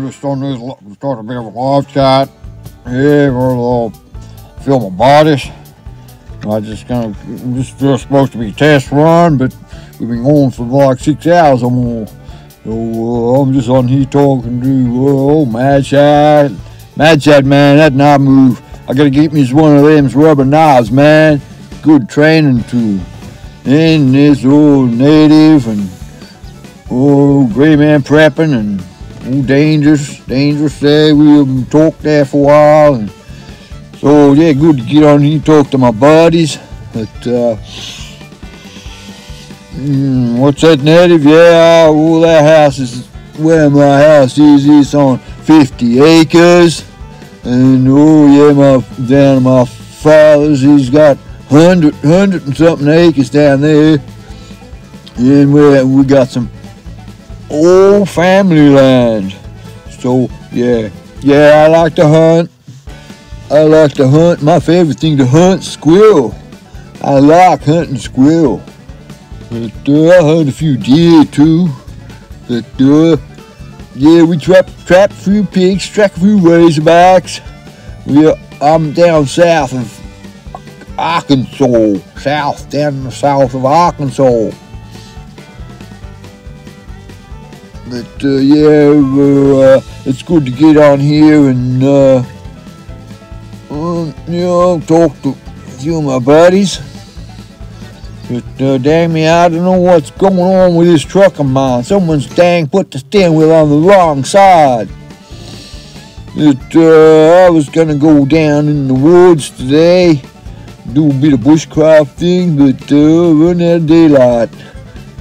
just on this, start a bit of a live chat. Yeah, we're uh, film my bodies. I just kind of, this is just supposed to be a test run, but we've been going for like six hours or more. So uh, I'm just on here talking to uh, Mad Shad. Mad Shad, man, that knife move. I gotta get me one of them rubber knives, man. Good training tool. And this old native and old gray man prepping and oh, dangerous, dangerous day. We talked there for a while. And so, yeah, good to get on here talk to my buddies. But, uh, mm, what's that native? Yeah, well, that house is where my house is. It's on 50 acres. And, oh, yeah, my, down my father's, he's got 100, 100 and something acres down there. And we, we got some old family land. So yeah, yeah, I like to hunt. I like to hunt. My favorite thing to hunt squirrel. I like hunting squirrel. But uh, I hunt a few deer too. But uh, yeah, we trap trap a few pigs, track a few razorbacks. We I'm down south of Arkansas, south down the south of Arkansas. But uh, yeah, uh, it's good to get on here and uh, uh, you know talk to a few of my buddies. But uh, dang me, I don't know what's going on with this truck of mine. Someone's dang put the steering wheel on the wrong side. But uh, I was gonna go down in the woods today, do a bit of bushcraft thing, but uh, run out of daylight.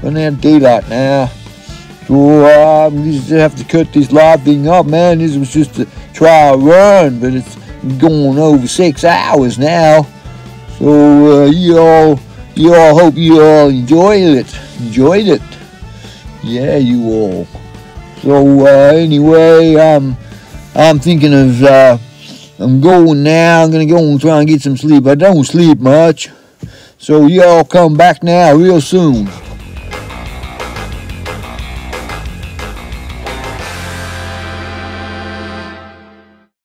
Run out of daylight now. Um, we just have to cut this live thing up, man. This was just a trial run, but it's going over six hours now. So uh, you all, you all hope you all enjoyed it. Enjoyed it. Yeah, you all. So uh, anyway, um, I'm thinking of uh, I'm going now. I'm gonna go and try and get some sleep. I don't sleep much. So you all come back now real soon.